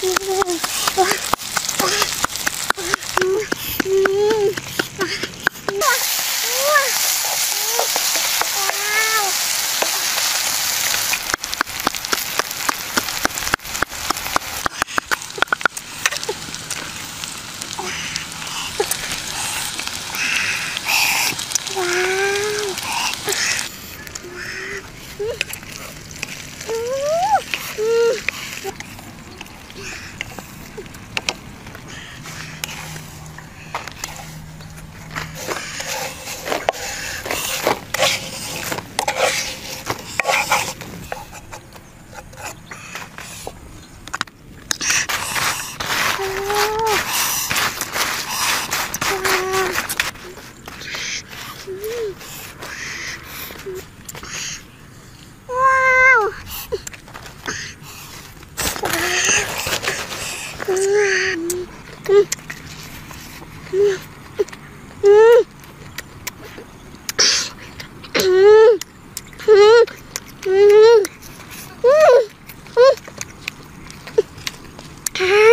¡Bien! Wow. Come Hmm.